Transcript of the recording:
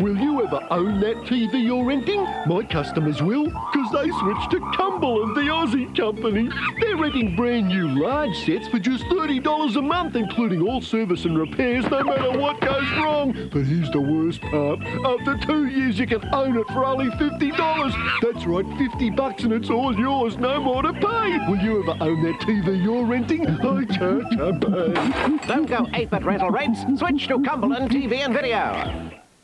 Will you ever own that TV you're renting? My customers will, because they switched to Cumberland, the Aussie company. They're renting brand new large sets for just $30 a month, including all service and repairs, no matter what goes wrong. But here's the worst part. After two years, you can own it for only $50. That's right, 50 bucks and it's all yours, no more to pay. Will you ever own that TV you're renting? I can't pay. Don't go ape at rental rates. Switch to Cumberland TV and Video.